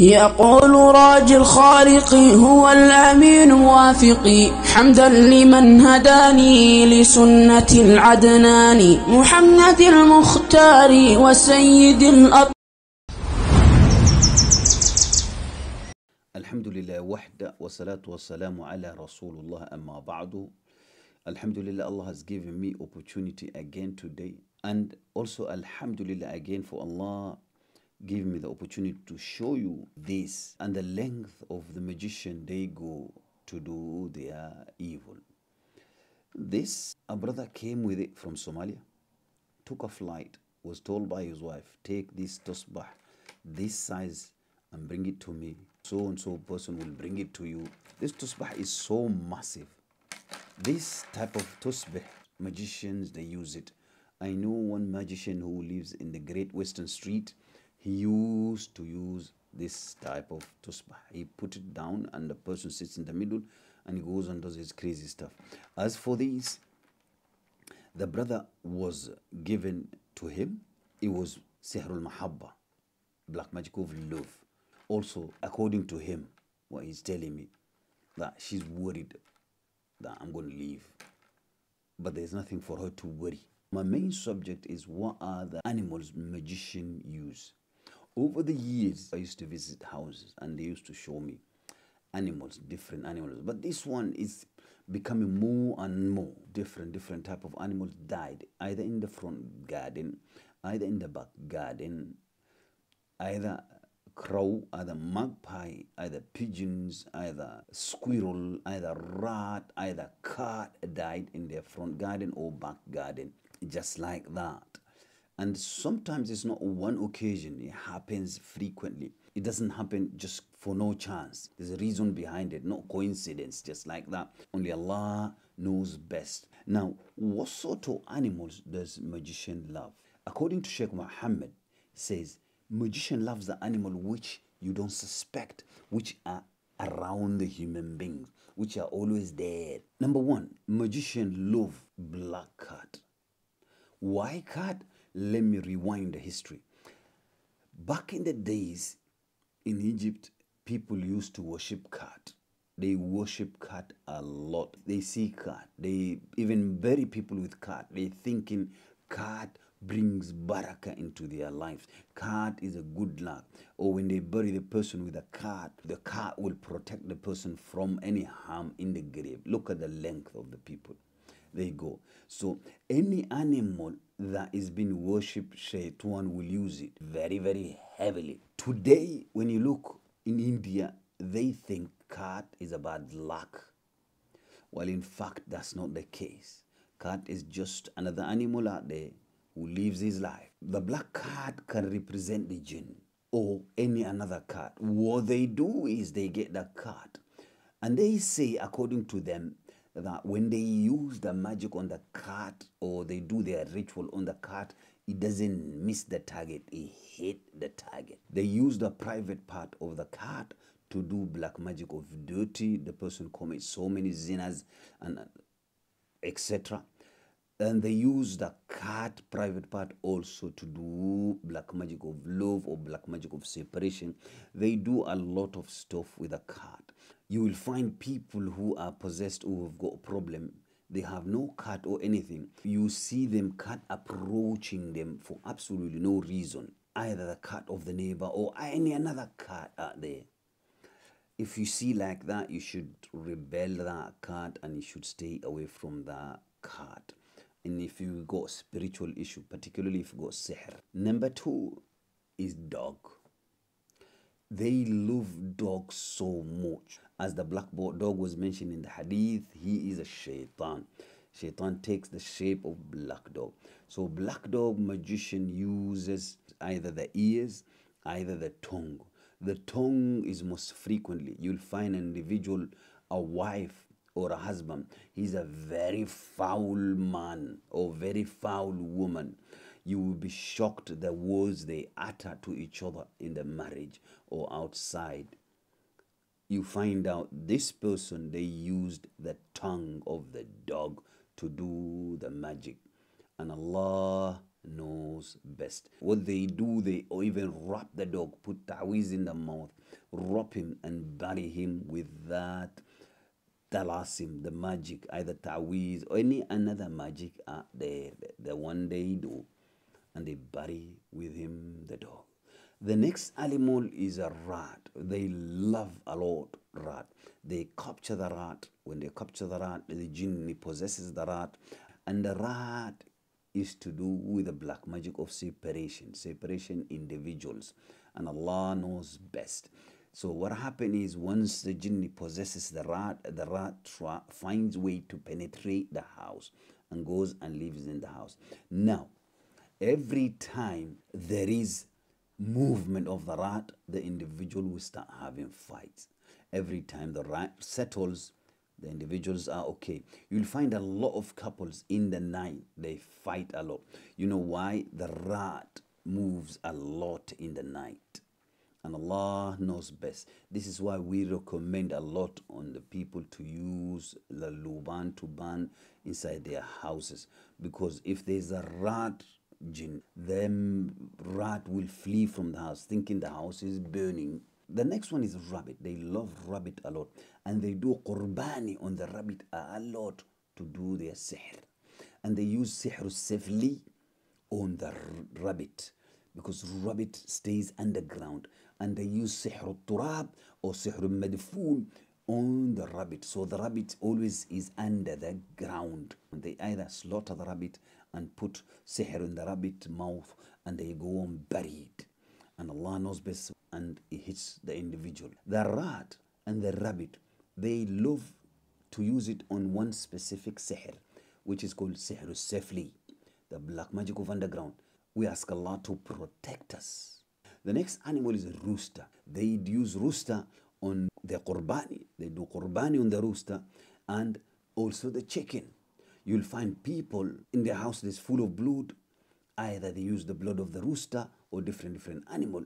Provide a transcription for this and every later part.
يقول راجي الخالق هو الأمين وافقي حمدا لمن هداني لسنة العدنان محمد المختار وسيد الأب. الحمد لله وحده والصلاة والسلام على رسول الله أما بعد. Alhamdulillah Allah has given me opportunity again today and also Alhamdulillah again for Allah giving me the opportunity to show you this and the length of the magician they go to do their evil. This a brother came with it from Somalia, took a flight, was told by his wife, take this tusbah, this size and bring it to me. So and so person will bring it to you. This tusbah is so massive this type of tusbih, magicians, they use it. I know one magician who lives in the Great Western Street. He used to use this type of tusbah. He put it down and the person sits in the middle and he goes and does his crazy stuff. As for these, the brother was given to him. It was Sihrul Mahabba, black magic of love. Also, according to him, what he's telling me, that she's worried that I'm going to leave. But there's nothing for her to worry. My main subject is what are the animals magician use. Over the years, I used to visit houses and they used to show me animals, different animals. But this one is becoming more and more different, different type of animals died, either in the front garden, either in the back garden, either crow, either magpie, either pigeons, either squirrel, either rat, either cat died in their front garden or back garden, just like that. And sometimes it's not one occasion, it happens frequently. It doesn't happen just for no chance. There's a reason behind it, not coincidence, just like that. Only Allah knows best. Now, what sort of animals does magician love? According to Sheikh Muhammad, says magician loves the animal which you don't suspect, which are around the human beings, which are always there. Number one, magician love black cat. Why cat? Let me rewind the history. Back in the days in Egypt, people used to worship cat. They worship cat a lot. They see cat. They even bury people with cat. They thinking cat brings baraka into their lives. Cat is a good luck. Or when they bury the person with a cat, the cat will protect the person from any harm in the grave. Look at the length of the people. They go. So any animal that is being worshipped, Shaitan will use it very, very heavily. Today, when you look in India, they think cat is a bad luck. Well, in fact, that's not the case. Cat is just another animal out there who lives his life. The black cat can represent the jinn or any another cat. What they do is they get the cat and they say, according to them, that when they use the magic on the cat or they do their ritual on the cat, it doesn't miss the target, it hit the target. They use the private part of the cat to do black magic of dirty. The person commits so many zinas and etc and they use the cat private part also to do black magic of love or black magic of separation they do a lot of stuff with a cat you will find people who are possessed who have got a problem. They have no cat or anything. You see them cat approaching them for absolutely no reason. Either the cat of the neighbor or any another cat out there. If you see like that you should rebel that cat and you should stay away from that cat and if you got spiritual issue, particularly if you got sihr. Number two is dog. They love dogs so much. As the black dog was mentioned in the hadith, he is a shaitan. Shaitan takes the shape of black dog. So black dog magician uses either the ears, either the tongue. The tongue is most frequently. You'll find an individual, a wife, or a husband. He's a very foul man or very foul woman. You will be shocked the words they utter to each other in the marriage or outside. You find out this person, they used the tongue of the dog to do the magic. And Allah knows best. What they do, they even wrap the dog, put ta'wiz in the mouth, wrap him and bury him with that talasim, the magic, either ta'wiz or any another magic uh, the, the one they do, and they bury with him the dog. The next animal is a rat. They love a lot rat. They capture the rat. When they capture the rat, the jinn possesses the rat, and the rat is to do with the black magic of separation, separation individuals, and Allah knows best. So what happens is once the jinn possesses the rat, the rat finds way to penetrate the house and goes and lives in the house. Now, every time there is movement of the rat, the individual will start having fights. Every time the rat settles, the individuals are okay. You'll find a lot of couples in the night, they fight a lot. You know why? The rat moves a lot in the night and Allah knows best. This is why we recommend a lot on the people to use the luban to burn inside their houses because if there's a rat jinn, then rat will flee from the house thinking the house is burning. The next one is rabbit. They love rabbit a lot and they do qurbani on the rabbit a lot to do their sihr. And they use sihr safli on the rabbit because rabbit stays underground and they use sihr turab or sihr madfoon on the rabbit. So the rabbit always is under the ground. They either slaughter the rabbit and put sihr in the rabbit mouth and they go on buried and Allah knows best and it hits the individual. The rat and the rabbit they love to use it on one specific sihr which is called sihr safli the black magic of underground. We ask Allah to protect us. The next animal is a rooster. They use rooster on the qurbani. They do qurbani on the rooster and also the chicken. You'll find people in their house that's full of blood. Either they use the blood of the rooster or different different animal.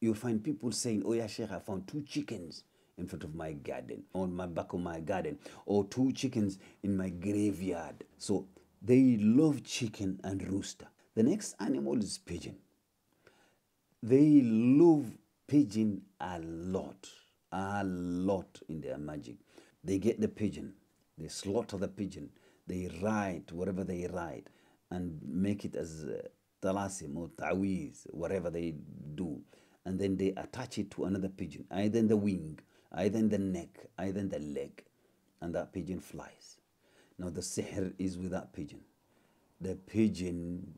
You'll find people saying, "Oh yeah, Sheikh, I found two chickens." in front of my garden, on my back of my garden, or two chickens in my graveyard. So they love chicken and rooster. The next animal is pigeon. They love pigeon a lot, a lot in their magic. They get the pigeon, they slaughter the pigeon, they ride whatever they ride and make it as uh, talasim or tawiz, whatever they do. And then they attach it to another pigeon, either in the wing, either in the neck, either in the leg, and that pigeon flies. Now the sihr is with that pigeon. The pigeon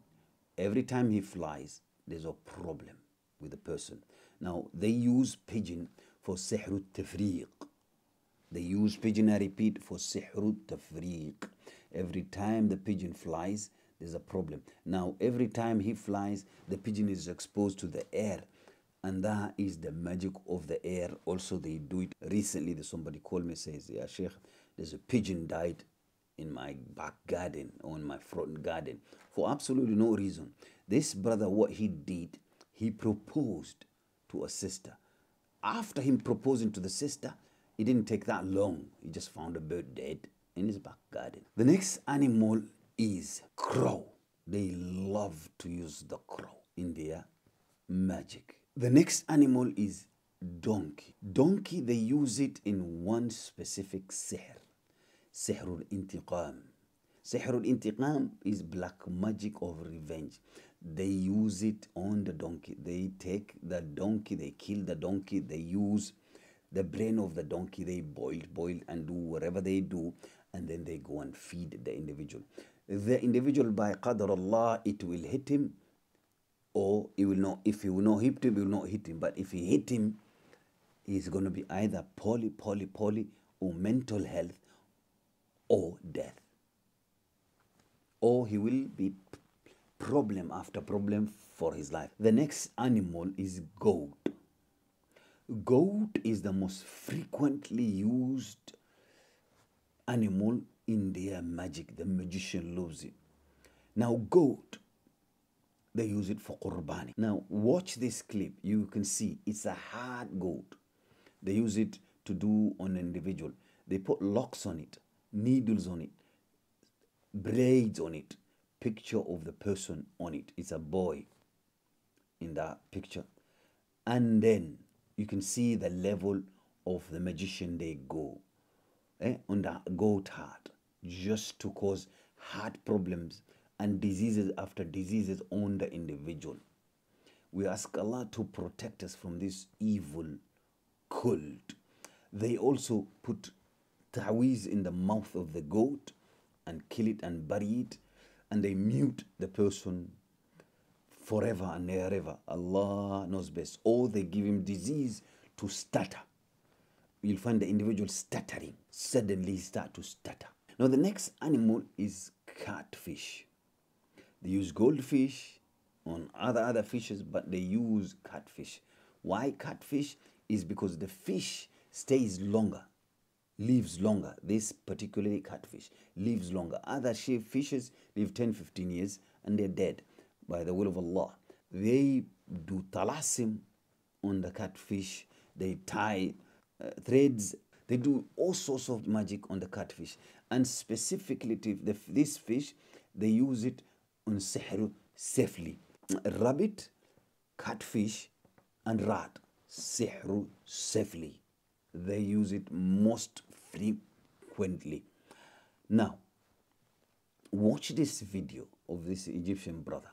every time he flies, there's a problem with the person. Now, they use pigeon for sihr tafriq. They use pigeon, I repeat, for sihr tafriq. Every time the pigeon flies, there's a problem. Now, every time he flies, the pigeon is exposed to the air. And that is the magic of the air. Also, they do it recently. Somebody called me says, Yeah, Sheikh, there's a pigeon died in my back garden or in my front garden for absolutely no reason. This brother, what he did, he proposed to a sister. After him proposing to the sister, it didn't take that long. He just found a bird dead in his back garden. The next animal is crow. They love to use the crow in their magic. The next animal is donkey. Donkey, they use it in one specific sihr. Sihrul intiqam. Sihrul intiqam is black magic of revenge. They use it on the donkey. They take the donkey, they kill the donkey, they use the brain of the donkey, they boil, boil, and do whatever they do, and then they go and feed the individual. The individual, by qadr Allah, it will hit him, or it will not. If he will not hit him, it will not hit him. But if he hit him, he's going to be either poly, poly, poly, or mental health, or death. Or he will be problem after problem for his life. The next animal is goat. Goat is the most frequently used animal in their magic. The magician loves it. Now, goat, they use it for qurbani. Now, watch this clip. You can see it's a hard goat. They use it to do on an individual. They put locks on it needles on it, braids on it, picture of the person on it. It's a boy in that picture. And then you can see the level of the magician they go eh, on the goat heart just to cause heart problems and diseases after diseases on the individual. We ask Allah to protect us from this evil cult. They also put tawiz in the mouth of the goat and kill it and bury it, and they mute the person forever and ever. Allah knows best. Or they give him disease to stutter. You'll find the individual stuttering, suddenly start to stutter. Now, the next animal is catfish. They use goldfish on other other fishes, but they use catfish. Why catfish? Is because the fish stays longer, lives longer. This particularly catfish lives longer. Other fishes live 10, 15 years and they're dead by the will of Allah. They do talasim on the catfish. They tie uh, threads. They do all sorts of magic on the catfish. And specifically the, this fish, they use it on sihr safli. Rabbit, catfish, and rat, sihr safli. They use it most frequently. Now, watch this video of this Egyptian brother.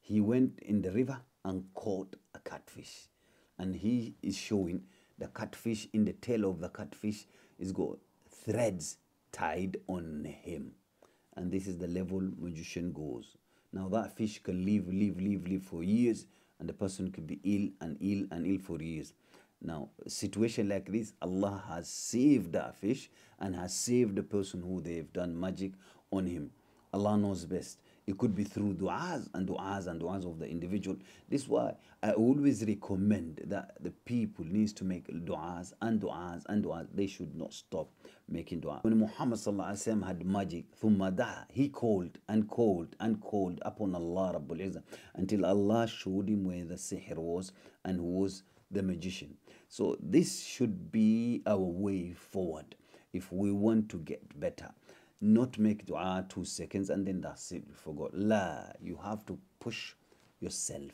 He went in the river and caught a catfish. And he is showing the catfish in the tail of the catfish is got threads tied on him. And this is the level magician goes. Now that fish can live, live, live, live for years, and the person could be ill and ill and ill for years. Now, situation like this, Allah has saved that fish and has saved the person who they've done magic on him. Allah knows best. It could be through du'as and du'as and du'as of the individual. This is why I always recommend that the people needs to make du'as and du'as and du'as. They should not stop making du'a. When Muhammad sallallahu had magic, da, he called and called and called upon Allah Rabbul Izzah until Allah showed him where the sihr was and who was the magician. So this should be our way forward if we want to get better not make dua two seconds and then that's it, you forgot. La, you have to push yourself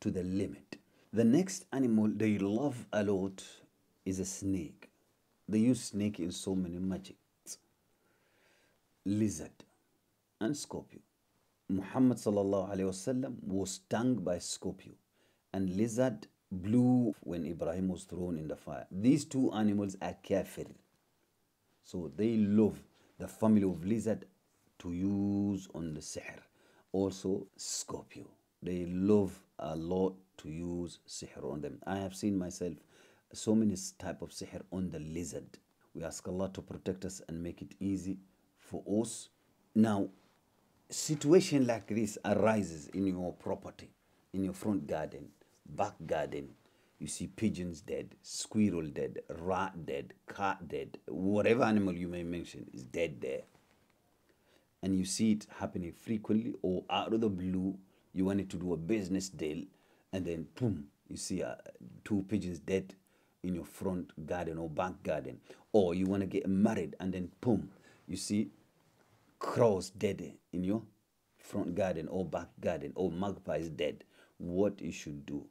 to the limit. The next animal they love a lot is a snake. They use snake in so many magics. Lizard and scorpion. Muhammad sallallahu alaihi wasallam was stung by scorpion and lizard blew when Ibrahim was thrown in the fire. These two animals are kafir. So they love the family of lizard to use on the sihr. Also Scorpio. They love a lot to use sihr on them. I have seen myself so many type of sihr on the lizard. We ask Allah to protect us and make it easy for us. Now, situation like this arises in your property, in your front garden, back garden, you see pigeons dead, squirrel dead, rat dead, cat dead, whatever animal you may mention is dead there. And you see it happening frequently or out of the blue, you wanted to do a business deal and then boom, you see uh, two pigeons dead in your front garden or back garden. Or you want to get married and then boom, you see crows dead in your front garden or back garden or magpies dead. What you should do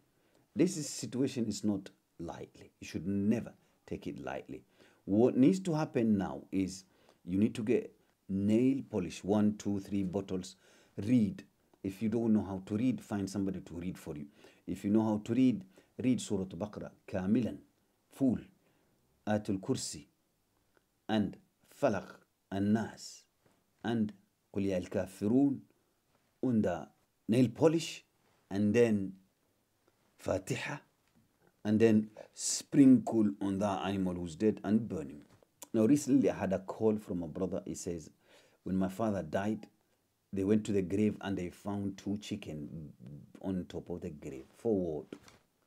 this situation is not lightly. You should never take it lightly. What needs to happen now is you need to get nail polish, one, two, three bottles. Read. If you don't know how to read, find somebody to read for you. If you know how to read, read Surah Baqarah, Kamilan, full, Atul Kursi, and Falaq, and Nas, and Qul Ya Al-Kafirun, and the nail polish, and then Fatiha, and then sprinkle on that animal who's dead and burn him. Now, recently I had a call from a brother. He says, when my father died, they went to the grave and they found two chicken on top of the grave. For what?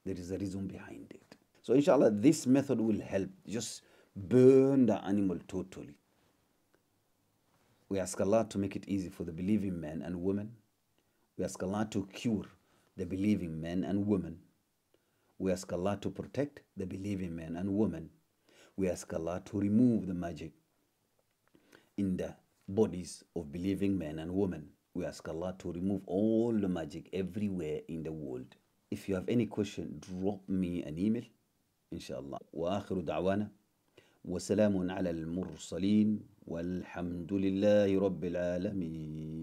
There is a reason behind it. So, inshallah, this method will help. Just burn the animal totally. We ask Allah to make it easy for the believing men and women. We ask Allah to cure the believing men and women. We ask Allah to protect the believing men and women. We ask Allah to remove the magic in the bodies of believing men and women. We ask Allah to remove all the magic everywhere in the world. If you have any question, drop me an email. Inshallah. وآخر دعوانا وسلام على المرسلين والحمد لله رب العالمين